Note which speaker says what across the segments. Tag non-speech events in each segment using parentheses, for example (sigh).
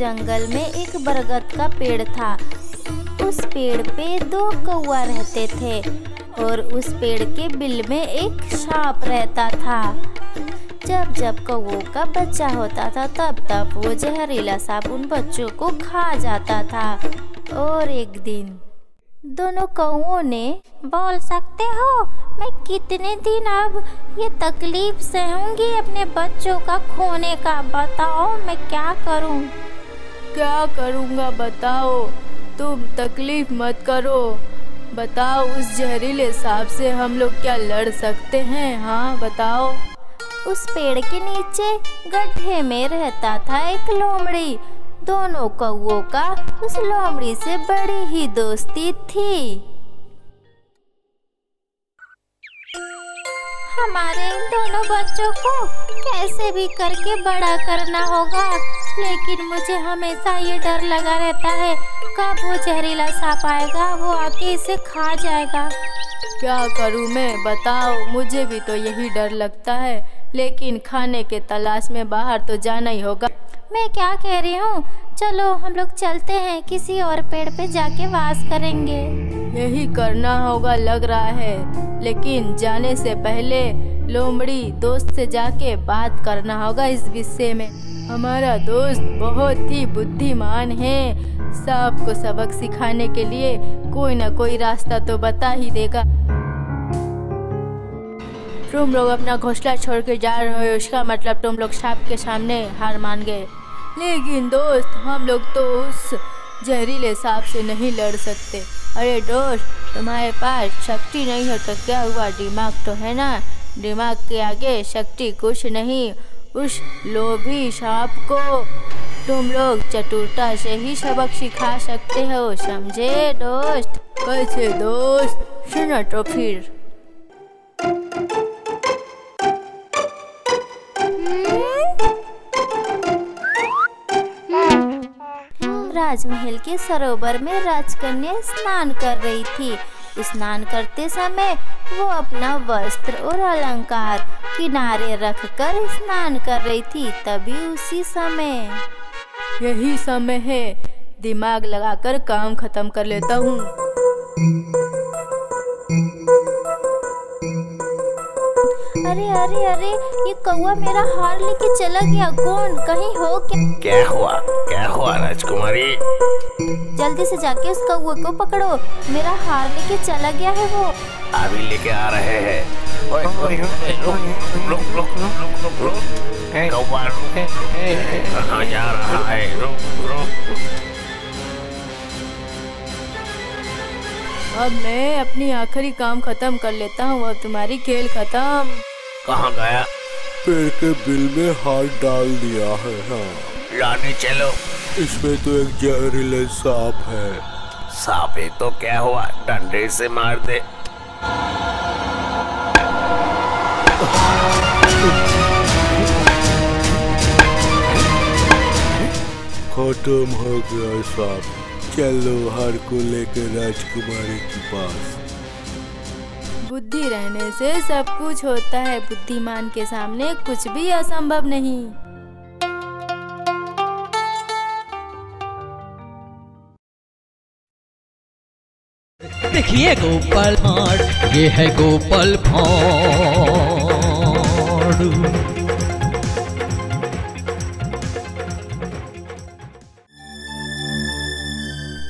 Speaker 1: जंगल में एक बरगद का पेड़ था। उस पेड़ पे दो कौआ रहते थे और उस पेड़ के बिल में एक सांप रहता था। जब जब कौओं का बच्चा होता था, तब तब वो जहरीला सांप उन बच्चों को खा जाता था। और एक दिन दोनों कौओं ने बोल, सकते हो? मैं कितने दिन अब ये तकलीफ़ सहूँगी अपने बच्चों का खोने का? बताओ मैं क्या करूँ?
Speaker 2: क्या करूँगा बताओ? तुम तकलीफ़ मत करो। बताओ, उस जहरीले सांप से हम लोग क्या लड़ सकते हैं हाँ बताओ।
Speaker 1: उस पेड़ के नीचे गड्ढे में रहता था एक लोमड़ी। दोनों कौओं का उस लोमड़ी से बड़ी ही दोस्ती थी। हमारे इन दोनों बच्चों को कैसे भी करके बड़ा करना होगा लेकिन मुझे हमेशा ये डर लगा रहता है। कब वो जहरीला सांप आएगा वो आके इसे खा जाएगा।
Speaker 2: क्या करूँ मैं? बताओ मुझे भी तो यही डर लगता है। लेकिन खाने के तलाश में बाहर तो जाना ही होगा।
Speaker 1: मैं क्या कह रही हूँ? चलो हम लोग चलते हैं। किसी और पेड़ पे जाके वास करेंगे।
Speaker 2: यही करना होगा लग रहा है। लेकिन जाने से पहले लोमड़ी दोस्त से जाके बात करना होगा इस विषय में। हमारा दोस्त बहुत ही बुद्धिमान है। सांप को सबक सिखाने के लिए कोई ना कोई रास्ता तो बता ही देगा। तुम लोग अपना घोसला छोड़ के जा रहे हो, इसका मतलब तुम लोग सांप के सामने हार मान गए। लेकिन दोस्त, हम लोग तो उस जहरीले सांप से नहीं लड़ सकते। अरे दोस्त, तुम्हारे पास शक्ति नहीं है तो क्या हुआ? दिमाग तो है ना? दिमाग के आगे शक्ति कुछ नहीं। उस लोभी सांप को तुम लोग चतुरता से ही सबक सिखा सकते हो समझे दोस्त? कैसे दोस्त? सुनो तो फिर।
Speaker 1: राजमहल के सरोवर में राजकन्या स्नान कर रही थी। स्नान करते समय वो अपना वस्त्र और अलंकार किनारे रखकर स्नान कर रही थी, तभी उसी समय।
Speaker 2: यही समय है, दिमाग लगाकर काम खत्म कर लेता हूँ।
Speaker 1: अरे अरे अरे ये कौआ मेरा हार लेके चला गया कौन? कहीं हो क्या?
Speaker 3: क्या हुआ? क्या हुआ राजकुमारी?
Speaker 1: जल्दी से जाके उस कौए को पकड़ो। मेरा हार लेके चला गया है वो।
Speaker 3: अभी लेके आ रहे हैं। ओए, ओए, ओए, रुक रुक रुक रुक रुक रुक कौवा रुक। कहाँ जा रहा है? रुक रुक।
Speaker 2: अब मैं अपनी आखिरी काम खत्म कर लेता हूँ अब तुम्हारी खेल खत्म।
Speaker 3: कहाँ गया?
Speaker 4: पेड़ के बिल में हाथ डाल दिया है हाँ।
Speaker 3: लाने चलो।
Speaker 4: इसमें तो एक जहरीले सांप है।
Speaker 3: सांप है तो क्या हुआ? डंडे से मार दे।
Speaker 4: खत्म हो गया सांप। चलो हर को लेकर राजकुमारी के पास।
Speaker 2: बुद्धि रहने से सब कुछ होता है। बुद्धिमान के सामने कुछ भी असंभव नहीं।
Speaker 5: देखिए गोपाल भांड ये है गोपाल भांड।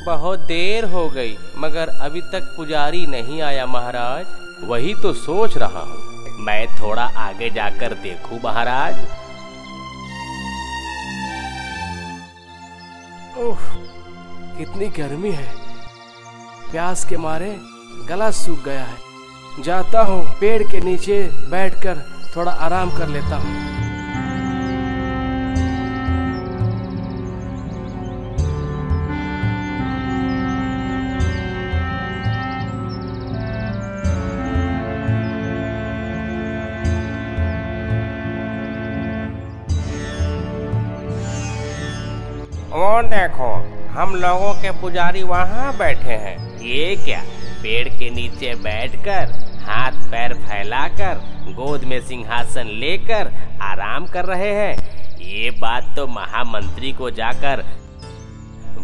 Speaker 6: बहुत देर हो गई मगर अभी तक पुजारी नहीं आया महाराज। वही तो सोच रहा हूँ। मैं थोड़ा आगे जाकर देखूँ महाराज। ओह, कितनी गर्मी है। प्यास के मारे गला सूख गया है। जाता हूँ पेड़ के नीचे बैठकर थोड़ा आराम कर लेता हूँ। देखो, हम लोगों के पुजारी वहाँ बैठे हैं। ये क्या, पेड़ के नीचे बैठकर, हाथ पैर फैलाकर, गोद में सिंहासन लेकर आराम कर रहे हैं?
Speaker 3: ये बात तो महामंत्री को जाकर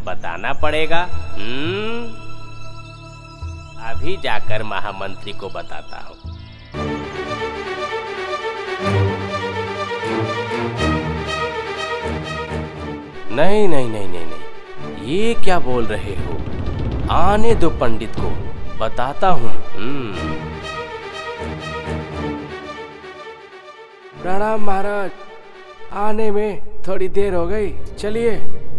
Speaker 3: बताना पड़ेगा। हम्म। अभी जाकर महामंत्री को बताता हूँ।
Speaker 6: नहीं नहीं नहीं नहीं नहीं। ये क्या बोल रहे हो? आने दो पंडित को। बताता हूँ।
Speaker 3: हम्म।
Speaker 6: प्रणाम महाराज। आने में थोड़ी देर हो गई। चलिए,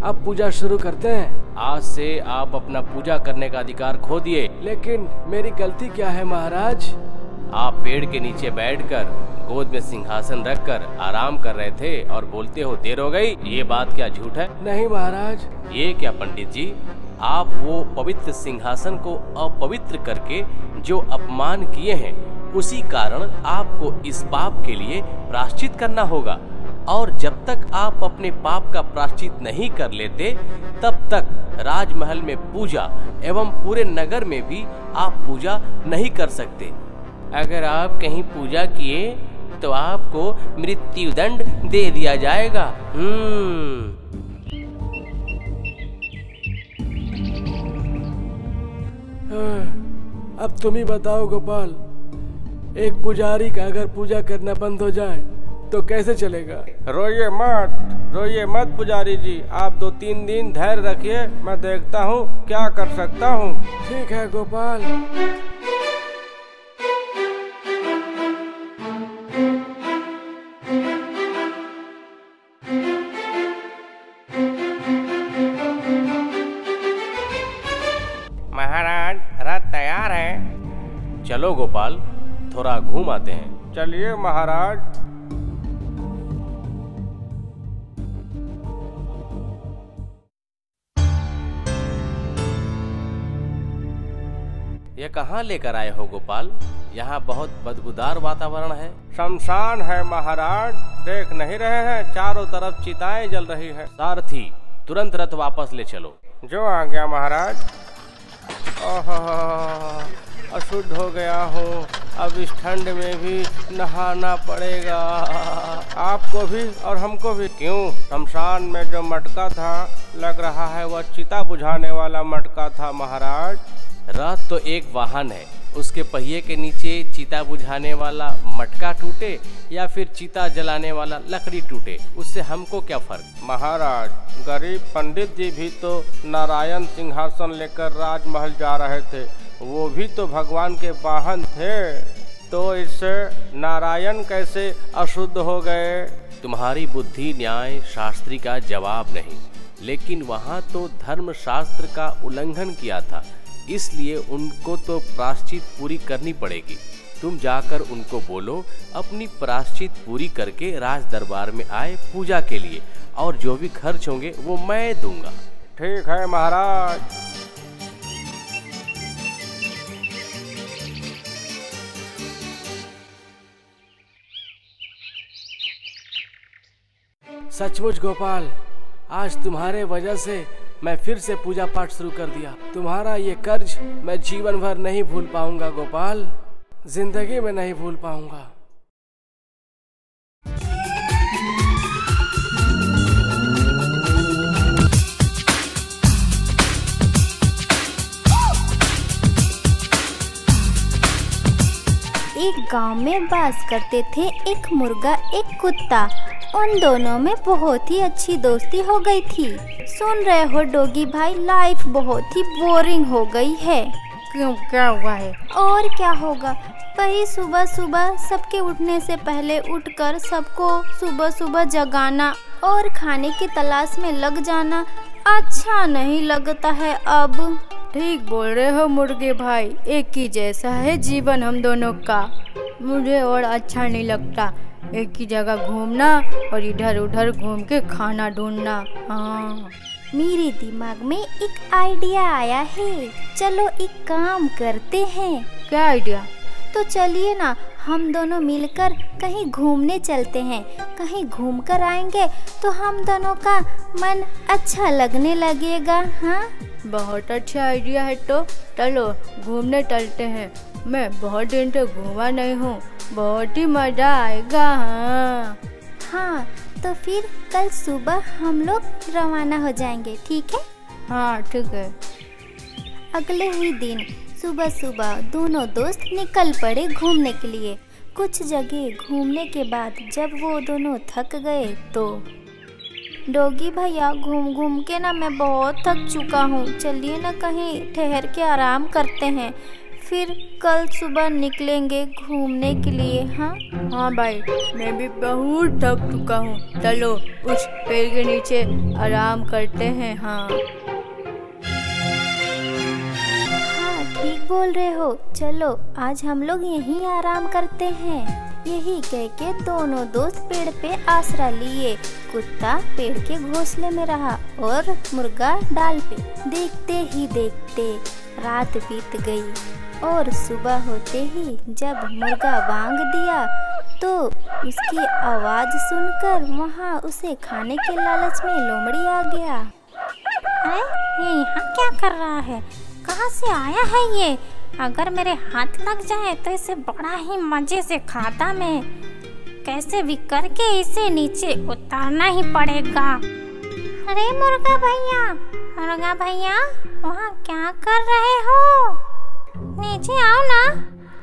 Speaker 6: अब पूजा शुरू करते हैं। आज से आप अपना पूजा करने का अधिकार खो दिए। लेकिन मेरी गलती क्या है महाराज? आप पेड़ के नीचे बैठकर गोद में सिंहासन रखकर आराम कर रहे थे और बोलते हो देर हो गई ये बात क्या झूठ है? नहीं महाराज। ये क्या पंडित जी आप वो पवित्र सिंहासन को अपवित्र करके जो अपमान किए हैं उसी कारण आपको इस पाप के लिए प्राश्चित करना होगा। और जब तक आप अपने पाप का प्राश्चित नहीं कर लेते तब तक राजमहल में पूजा एवं पूरे नगर में भी आप पूजा नहीं कर सकते। अगर आप कहीं पूजा किए तो आपको मृत्युदंड दे दिया जाएगा। हम्म। अब तुम ही बताओ गोपाल एक पुजारी का अगर पूजा करना बंद हो जाए तो कैसे चलेगा? रोइए मत रोइए मत पुजारी जी। आप दो तीन दिन धैर्य रखिए मैं देखता हूँ क्या कर सकता हूँ। ठीक है गोपाल। चलो गोपाल थोड़ा घूम आते हैं। चलिए महाराज। ये कहाँ लेकर आए हो गोपाल? यहाँ बहुत बदबूदार वातावरण है। शमशान है महाराज देख नहीं रहे हैं चारों तरफ़ चिताएँ जल रही है। सारथी तुरंत रथ वापस ले चलो। जो आ गया महाराज। ओहो। अशुद्ध हो गया हो अब इस ठंड में भी नहाना पड़ेगा। आपको भी और हमको भी। क्यों? शमशान में जो मटका था लग रहा है वह चिता बुझाने वाला मटका था महाराज। रात तो एक वाहन है। उसके पहिए के नीचे चिता बुझाने वाला मटका टूटे या फिर चिता जलाने वाला लकड़ी टूटे उससे हमको क्या फ़र्क? महाराज गरीब पंडित जी भी तो नारायण सिंहासन लेकर राजमहल जा रहे थे। वो भी तो भगवान के वाहन थे। तो इससे नारायण कैसे अशुद्ध हो गए? तुम्हारी बुद्धि न्याय शास्त्री का जवाब नहीं लेकिन वहाँ तो धर्म शास्त्र का उल्लंघन किया था। इसलिए उनको तो प्राश्चित पूरी करनी पड़ेगी। तुम जाकर उनको बोलो अपनी प्राश्चित पूरी करके राज दरबार में आए पूजा के लिए और जो भी खर्च होंगे वो मैं दूँगा। ठीक है महाराज। सचमुच गोपाल, आज तुम्हारे वजह से मैं फिर से पूजा पाठ शुरू कर दिया। तुम्हारा ये कर्ज मैं जीवन भर नहीं भूल पाऊँगा गोपाल। ज़िंदगी में नहीं भूल पाऊँगा।
Speaker 1: गाँव में बास करते थे एक मुर्गा एक कुत्ता। उन दोनों में बहुत ही अच्छी दोस्ती हो गई थी। सुन रहे हो डोगी भाई लाइफ बहुत ही बोरिंग हो गई है।
Speaker 2: क्यों क्या हुआ है?
Speaker 1: और क्या होगा? वही सुबह सुबह सबके उठने से पहले उठकर सबको सुबह सुबह जगाना और खाने की तलाश में लग जाना अच्छा नहीं लगता है अब।
Speaker 2: ठीक बोल रहे हो मुर्गे भाई एक ही जैसा है जीवन हम दोनों का। मुझे और अच्छा नहीं लगता एक ही जगह घूमना और इधर उधर घूम के खाना ढूंढना। हाँ।
Speaker 1: मेरे दिमाग में एक आइडिया आया है। चलो एक काम करते हैं।
Speaker 2: क्या आइडिया?
Speaker 1: तो चलिए ना हम दोनों मिलकर कहीं घूमने चलते हैं। कहीं घूम कर आएँगे तो हम दोनों का मन अच्छा लगने लगेगा हाँ?
Speaker 2: बहुत अच्छा आइडिया है तो चलो घूमने चलते हैं। मैं बहुत दिन से घूमा नहीं हूँ बहुत ही मज़ा आएगा हाँ।
Speaker 1: हाँ तो फिर कल सुबह हम लोग रवाना हो जाएँगे ठीक है?
Speaker 2: हाँ ठीक है।
Speaker 1: अगले ही दिन सुबह सुबह दोनों दोस्त निकल पड़े घूमने के लिए। कुछ जगह घूमने के बाद जब वो दोनों थक गए तो डोगी भैया घूम घूम के ना मैं बहुत थक चुका हूँ। चलिए ना कहीं ठहर के आराम करते हैं। फिर कल सुबह निकलेंगे घूमने के लिए हाँ?
Speaker 2: हाँ भाई मैं भी बहुत थक चुका हूँ। चलो उस पेड़ के नीचे आराम करते हैं हाँ।
Speaker 1: हाँ ठीक बोल रहे हो। चलो आज हम लोग यहीं आराम करते हैं। यही कह के दोनों दोस्त पेड़ पे आसरा लिए। कुत्ता पेड़ के घोंसले में रहा और मुर्गा डाल पे। देखते ही देखते रात बीत गई और सुबह होते ही जब मुर्गा वांग दिया तो उसकी आवाज़ सुनकर वहाँ उसे खाने के लालच में लोमड़ी आ गया। अरे, ये यहाँ क्या कर रहा है? कहाँ से आया है ये? अगर मेरे हाथ लग जाए तो इसे बड़ा ही मज़े से खाता मैं। कैसे भी करके इसे नीचे उतारना ही पड़ेगा। अरे मुर्गा भैया मुर्गा भैया, वहाँ क्या कर रहे हो? नीचे आओ ना।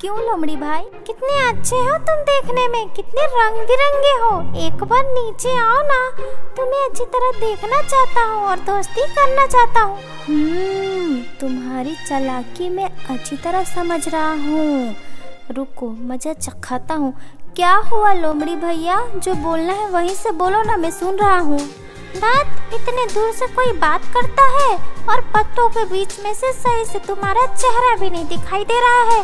Speaker 1: क्यों लोमड़ी भाई? कितने अच्छे हो तुम देखने में कितने रंग बिरंगे हो। एक बार नीचे आओ ना तुम्हें अच्छी तरह देखना चाहता हूँ और दोस्ती करना चाहता हूँ। हम्म, तुम्हारी चालाकी में अच्छी तरह समझ रहा हूँ। रुको मज़ा चखाता हूँ। क्या हुआ लोमड़ी भैया? जो बोलना है वहीं से बोलो ना मैं सुन रहा हूँ। बात इतने दूर से कोई बात करता है और पत्तों के बीच में से सही से तुम्हारा चेहरा भी नहीं दिखाई दे रहा है।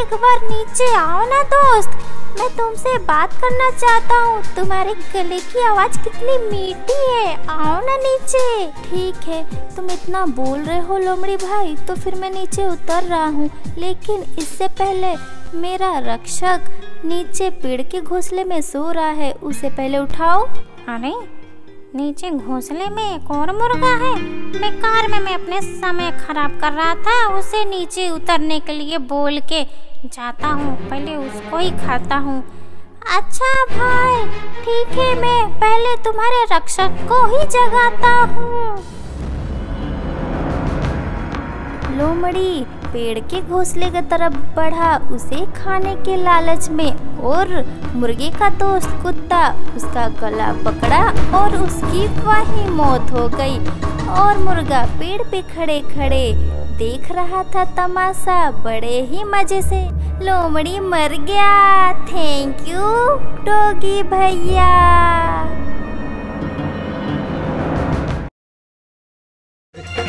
Speaker 1: एक बार नीचे आओ ना दोस्त। मैं तुमसे बात करना चाहता हूँ। तुम्हारे गले की आवाज़ कितनी मीठी है। आओ ना नीचे। ठीक है, तुम इतना बोल रहे हो लोमड़ी भाई तो फिर मैं नीचे उतर रहा हूँ। लेकिन इससे पहले मेरा रक्षक नीचे पेड़ के घोंसले में सो रहा है। उसे पहले उठाओ। अरे नीचे घोंसले में एक और मुर्गा है। बेकार में, मैं अपने समय खराब कर रहा था, उसे नीचे उतरने के लिए बोल के जाता हूँ। पहले उसको ही खाता हूँ। अच्छा भाई, ठीक है, मैं पहले तुम्हारे रक्षक को ही जगाता हूँ। लोमड़ी पेड़ के घोंसले की तरफ़ बढ़ा, उसे खाने के लालच में। और मुर्गे का दोस्त कुत्ता, उसका गला पकड़ा और उसकी वही मौत हो गई। और मुर्गा पेड़ पे खड़े खड़े। देख रहा था तमाशा बड़े ही मज़े से। लोमड़ी मर गया। थैंक यू डोगी भैया।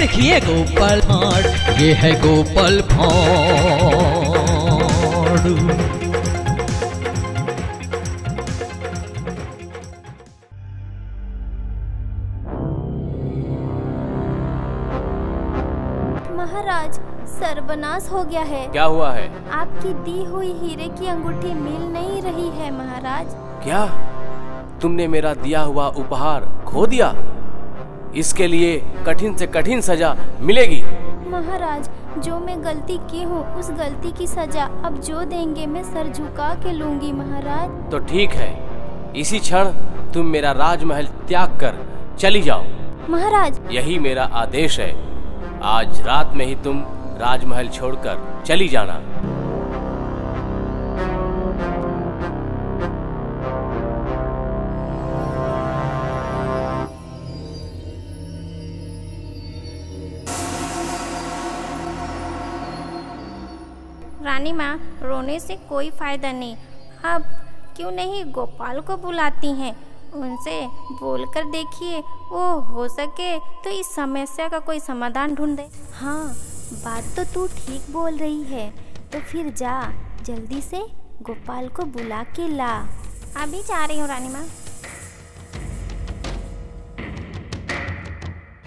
Speaker 5: देखिए गोपाल भांड। ये है गोपाल भांड।
Speaker 1: महाराज सर्वनाश हो गया है।
Speaker 6: क्या हुआ है?
Speaker 1: आपकी दी हुई हीरे की अंगूठी मिल नहीं रही है महाराज।
Speaker 6: क्या? तुमने मेरा दिया हुआ उपहार खो दिया? इसके लिए कठिन से कठिन सजा मिलेगी।
Speaker 1: महाराज जो मैं गलती की हूँ उस गलती की सजा अब जो देंगे मैं सर झुका के लूँगी महाराज।
Speaker 6: तो ठीक है इसी क्षण तुम मेरा राजमहल त्याग कर चली जाओ।
Speaker 1: महाराज।
Speaker 6: यही मेरा आदेश है। आज रात में ही तुम राजमहल छोड़कर चली जाना।
Speaker 1: रानी माँ रोने से कोई फ़ायदा नहीं। अब क्यों नहीं गोपाल को बुलाती हैं? उनसे बोलकर देखिए वो हो सके तो इस समस्या का कोई समाधान ढूंढे। हाँ बात तो तू ठीक बोल रही है। तो फिर जा जल्दी से गोपाल को बुला के ला। अभी जा रही हूँ रानी माँ।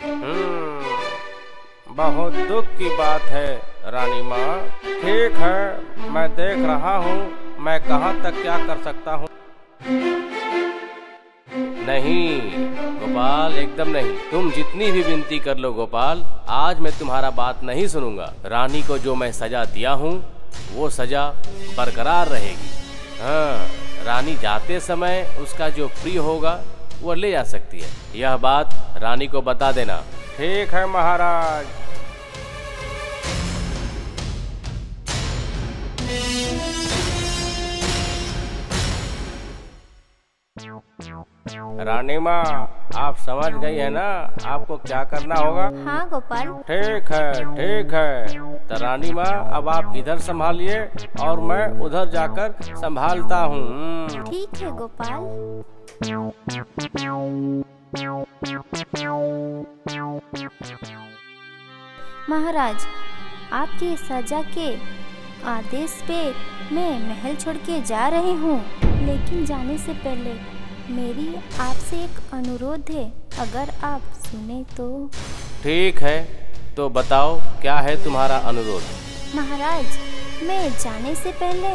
Speaker 6: हम्म, बहुत दुख की बात है। रानी माँ, ठीक है, मैं देख रहा हूँ, मैं कहाँ तक क्या कर सकता हूँ। नहीं, गोपाल, एकदम नहीं। तुम जितनी भी विनती कर लो, गोपाल, आज मैं तुम्हारा बात नहीं सुनूँगा। रानी को जो मैं सजा दिया हूँ, वो सजा बरकरार रहेगी। हाँ रानी जाते समय उसका जो प्रिय होगा, वो ले जा सकती है। यह बात रानी को बता देना।
Speaker 3: ठीक है, महाराज। रानी माँ आप समझ गई है ना? आपको क्या करना होगा?
Speaker 1: हाँ गोपाल।
Speaker 3: ठीक है ठीक है। तो रानी माँ अब आप इधर संभालिए और मैं उधर जाकर संभालता हूँ।
Speaker 1: ठीक है गोपाल। महाराज आपकी सजा के आदेश पे मैं महल छोड़ के जा रही हूँ लेकिन जाने से पहले मेरी आपसे एक अनुरोध है अगर आप सुने तो।
Speaker 6: ठीक है तो बताओ क्या है तुम्हारा अनुरोध?
Speaker 1: महाराज मैं जाने से पहले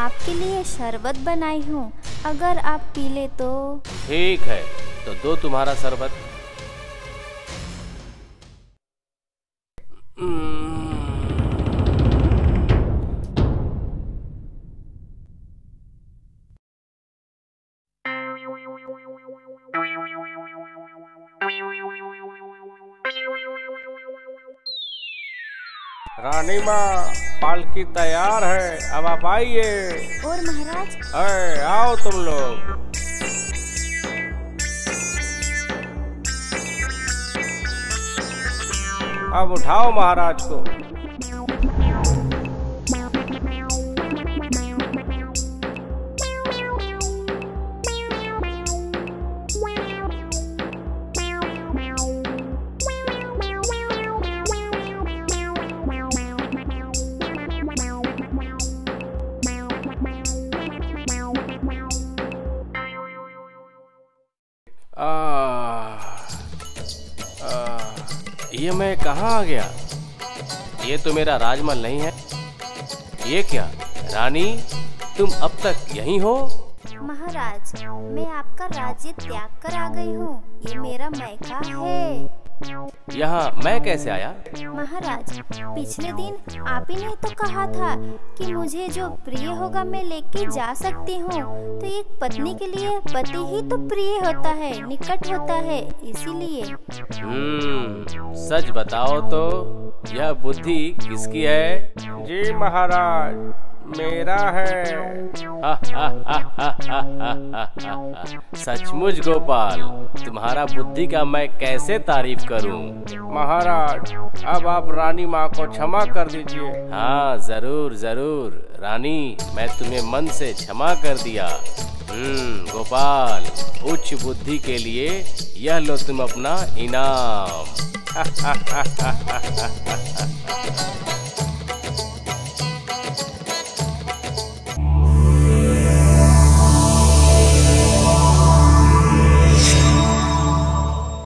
Speaker 1: आपके लिए शरबत बनाई हूँ। अगर आप पी ले तो।
Speaker 6: ठीक है तो दो तुम्हारा शरबत।
Speaker 3: रानी पालकी तैयार है। अब आप आइए।
Speaker 1: और महाराज?
Speaker 3: अरे आओ तुम लोग। अब उठाओ महाराज को।
Speaker 6: कहाँ गया? ये तो मेरा राजमहल नहीं है। ये क्या? रानी, तुम अब तक यहीं हो?
Speaker 1: महाराज, मैं आपका राज्य त्याग कर आ गई हूँ। ये मेरा मैका है।
Speaker 6: यहाँ मैं कैसे आया?
Speaker 1: महाराज पिछले दिन आप ही ने तो कहा था कि मुझे जो प्रिय होगा मैं लेके जा सकती हूँ। तो एक पत्नी के लिए पति ही तो प्रिय होता है निकट होता है इसीलिए।
Speaker 6: हम्म सच बताओ तो यह बुद्धि किसकी है?
Speaker 3: जी महाराज मेरा है।
Speaker 6: सचमुच गोपाल तुम्हारा बुद्धि का मैं कैसे तारीफ़ करूँ?
Speaker 3: महाराज अब आप रानी माँ को क्षमा कर दीजिए।
Speaker 6: हाँ ज़रूर ज़रूर। रानी मैं तुम्हें मन से क्षमा कर दिया। हम्म गोपाल उच्च बुद्धि के लिए यह लो तुम अपना इनाम। (laughs)